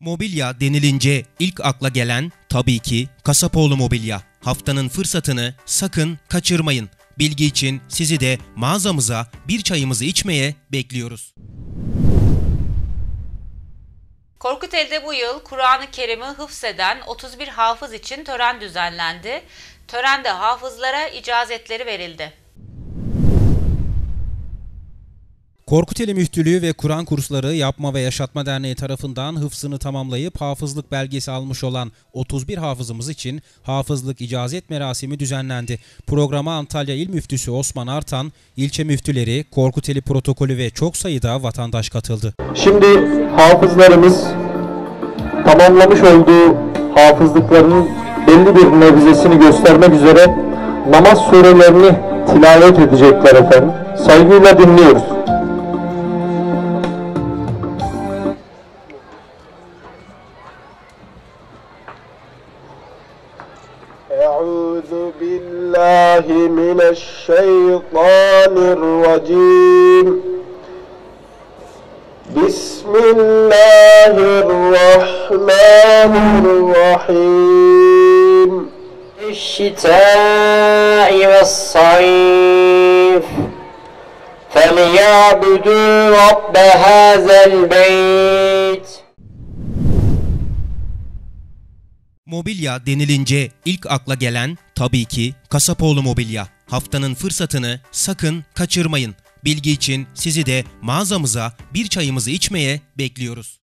Mobilya denilince ilk akla gelen tabii ki Kasapoğlu Mobilya. Haftanın fırsatını sakın kaçırmayın. Bilgi için sizi de mağazamıza bir çayımızı içmeye bekliyoruz. Korkuteli'de bu yıl Kur'an-ı Kerim'i hıfzeden 31 hafız için tören düzenlendi. Törende hafızlara icazetleri verildi. Korkuteli Müftülüğü ve Kur'an Kursları Yapma ve Yaşatma Derneği tarafından hıfzını tamamlayıp hafızlık belgesi almış olan 31 hafızımız için hafızlık icazet merasimi düzenlendi. Programa Antalya İl Müftüsü Osman Artan, ilçe müftüleri, Korkuteli protokolü ve çok sayıda vatandaş katıldı. Şimdi hafızlarımız tamamlamış olduğu hafızlıklarının belli bir nebzesini göstermek üzere namaz surelerini tilavet edecekler efendim. Saygıyla dinliyoruz. أعوذ بالله من الشيطان الرجيم. بسم الله الرحمن الرحيم. الشتاء والصيف. فليعبدوا رب هذا البيت. Mobilya denilince ilk akla gelen tabii ki Kasapoğlu Mobilya. Haftanın fırsatını sakın kaçırmayın. Bilgi için sizi de mağazamıza bir çayımızı içmeye bekliyoruz.